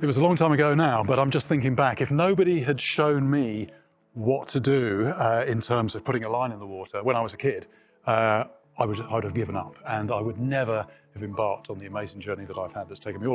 It was a long time ago now, but I'm just thinking back. If nobody had shown me what to do uh, in terms of putting a line in the water when I was a kid, uh, I would, I would have given up and I would never have embarked on the amazing journey that I've had that's taken me all